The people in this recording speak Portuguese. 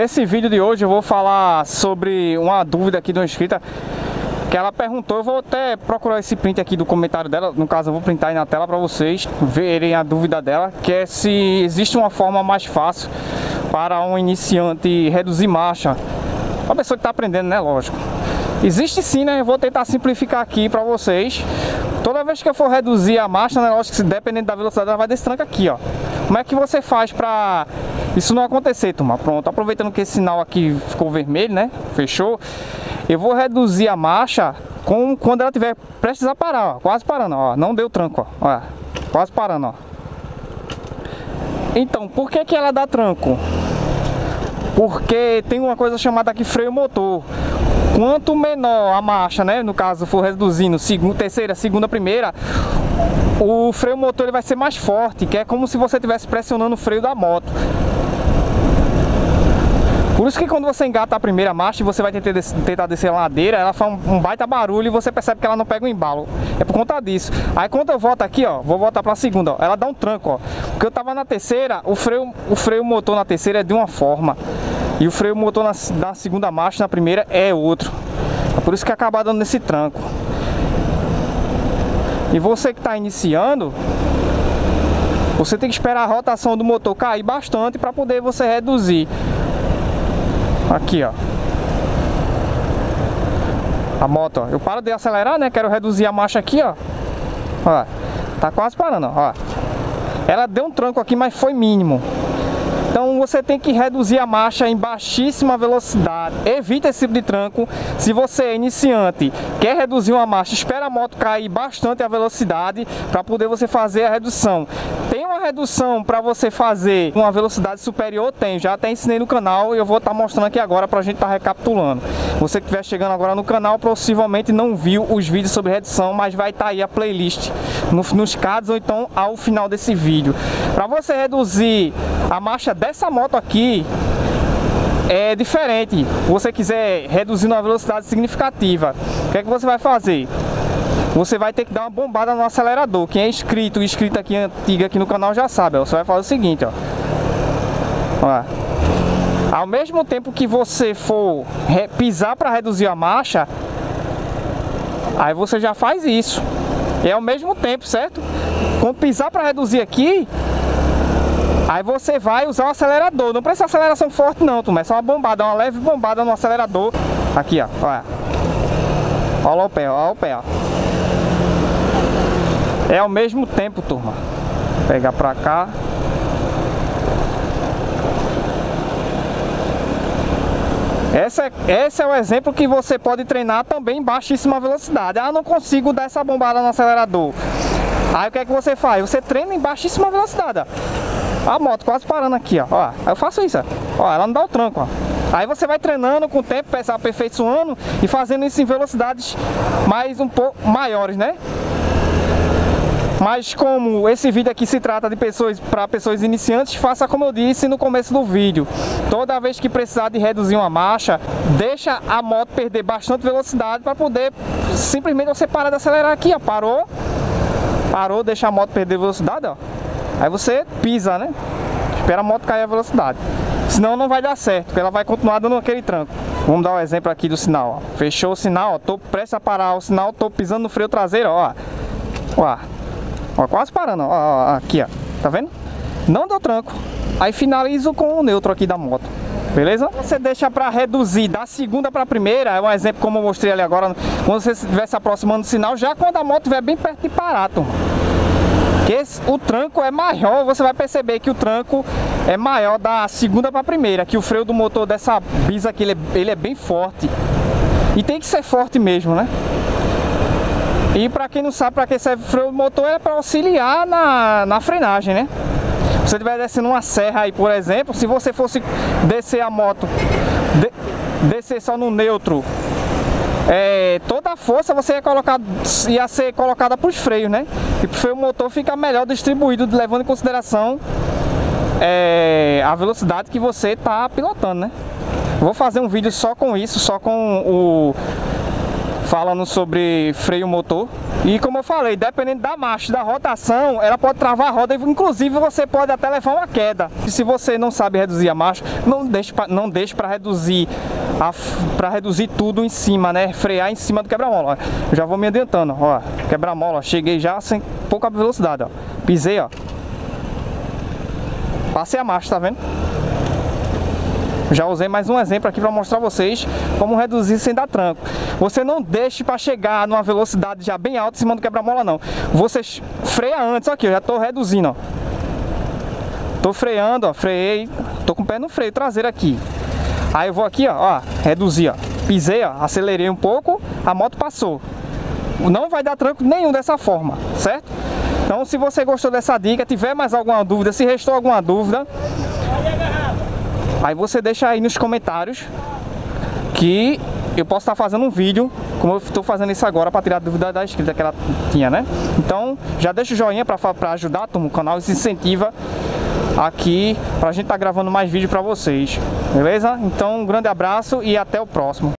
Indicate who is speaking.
Speaker 1: Nesse vídeo de hoje eu vou falar sobre uma dúvida aqui de uma inscrita que ela perguntou, eu vou até procurar esse print aqui do comentário dela, no caso eu vou printar aí na tela para vocês verem a dúvida dela, que é se existe uma forma mais fácil para um iniciante reduzir marcha, uma pessoa que está aprendendo, né, lógico. Existe sim, né, eu vou tentar simplificar aqui para vocês. Toda vez que eu for reduzir a marcha, né, lógico que dependendo da velocidade ela vai desse aqui, ó. Como é que você faz para isso não acontecer, turma? Pronto, aproveitando que esse sinal aqui ficou vermelho, né, fechou eu vou reduzir a marcha com, quando ela estiver prestes a parar, ó, quase parando, ó, não deu tranco, ó, quase parando, ó. Então, por que que ela dá tranco? Porque tem uma coisa chamada aqui freio motor. Quanto menor a marcha, né, no caso for reduzindo segunda, terceira, segunda, primeira, o freio motor ele vai ser mais forte, que é como se você estivesse pressionando o freio da moto. Por isso que quando você engata a primeira marcha e você vai tentar, des tentar descer a ladeira, ela faz um, baita barulho e você percebe que ela não pega o embalo. É por conta disso. Aí quando eu volto aqui, ó, vou voltar para a segunda, ó, ela dá um tranco, ó. Porque eu tava na terceira, o freio, o freio motor na terceira é de uma forma. E o freio motor na, na segunda marcha, na primeira, é outro. É por isso que acaba dando nesse tranco. E você que está iniciando, você tem que esperar a rotação do motor cair bastante para poder você reduzir. Aqui, ó. A moto, ó. Eu paro de acelerar, né? Quero reduzir a marcha aqui, ó. Ó. Tá quase parando, ó. Ela deu um tranco aqui, mas foi mínimo. Então você tem que reduzir a marcha em baixíssima velocidade. Evita esse tipo de tranco. Se você é iniciante, quer reduzir uma marcha, espera a moto cair bastante a velocidade para poder você fazer a redução. Tem uma redução para você fazer uma velocidade superior? Tem, já até ensinei no canal e eu vou estar tá mostrando aqui agora para a gente estar tá recapitulando. Você que estiver chegando agora no canal, possivelmente não viu os vídeos sobre redução, mas vai estar tá aí a playlist no, nos cards ou então ao final desse vídeo. Para você reduzir a marcha dessa moto aqui é diferente. Você quiser reduzir uma velocidade significativa, o que é que você vai fazer? Você vai ter que dar uma bombada no acelerador. Quem é inscrito, inscrito aqui antiga aqui no canal já sabe. Você vai fazer o seguinte, ó. ó. Ao mesmo tempo que você for pisar para reduzir a marcha, aí você já faz isso. É ao mesmo tempo, certo? Quando pisar para reduzir aqui, Aí você vai usar o acelerador. Não precisa aceleração forte não, tu. É só uma bombada, uma leve bombada no acelerador. Aqui, ó. Olha. Olha o pé, olha o pé, ó. É ao mesmo tempo, turma. Pegar pra cá. Esse é, esse é o exemplo que você pode treinar também em baixíssima velocidade. Ah, não consigo dar essa bombada no acelerador. Aí o que é que você faz? Você treina em baixíssima velocidade. A moto quase parando aqui, ó. ó. Aí eu faço isso, ó. ó. Ela não dá o tranco, ó. Aí você vai treinando com o tempo, aperfeiçoando e fazendo isso em velocidades mais um pouco maiores, né? Mas como esse vídeo aqui se trata de pessoas para pessoas iniciantes, faça como eu disse no começo do vídeo. Toda vez que precisar de reduzir uma marcha, deixa a moto perder bastante velocidade para poder simplesmente você parar de acelerar aqui, ó. Parou, parou, deixa a moto perder velocidade, ó. Aí você pisa, né? Espera a moto cair a velocidade. Senão não vai dar certo, porque ela vai continuar dando aquele tranco. Vamos dar um exemplo aqui do sinal, ó. Fechou o sinal, ó. Tô prestes a parar o sinal, tô pisando no freio traseiro, ó. Ó, ó quase parando, ó. ó. Aqui, ó. Tá vendo? Não deu tranco. Aí finalizo com o neutro aqui da moto. Beleza? Você deixa para reduzir da segunda para a primeira, é um exemplo como eu mostrei ali agora, quando você estiver se aproximando do sinal, já quando a moto estiver bem perto de parar, turma o tranco é maior, você vai perceber que o tranco é maior da segunda para a primeira, que o freio do motor dessa bisa aqui, ele é, ele é bem forte. E tem que ser forte mesmo, né? E para quem não sabe para que serve o freio do motor, é para auxiliar na, na frenagem, né? Você estiver descendo uma serra aí, por exemplo, se você fosse descer a moto, de, descer só no neutro é, toda a força você ia, colocar, ia ser colocada para os freios, né? E para o freio motor fica melhor distribuído, levando em consideração é, a velocidade que você está pilotando, né? Vou fazer um vídeo só com isso, só com o falando sobre freio motor. E como eu falei, dependendo da marcha, da rotação, ela pode travar a roda, inclusive você pode até levar uma queda. E se você não sabe reduzir a marcha, não deixe para reduzir para reduzir tudo em cima, né? Frear em cima do quebra-mola. Já vou me adiantando, ó. Quebra-mola, cheguei já sem pouca velocidade, ó. Pisei, ó. Passei a marcha, tá vendo? Já usei mais um exemplo aqui para mostrar vocês como reduzir sem dar tranco. Você não deixe para chegar numa velocidade já bem alta em cima do quebra-mola não. Você freia antes, aqui, eu já estou reduzindo, ó. Tô freando, ó, freiei, tô com o pé no freio traseiro aqui. Aí eu vou aqui, ó, ó reduzir, ó. Pisei, ó, acelerei um pouco, a moto passou. Não vai dar tranco nenhum dessa forma, certo? Então, se você gostou dessa dica, tiver mais alguma dúvida, se restou alguma dúvida, Aí você deixa aí nos comentários que eu posso estar fazendo um vídeo, como eu estou fazendo isso agora, para tirar a dúvida da escrita que ela tinha, né? Então, já deixa o joinha para ajudar turma, o canal, se incentiva aqui para a gente estar tá gravando mais vídeo para vocês, beleza? Então, um grande abraço e até o próximo.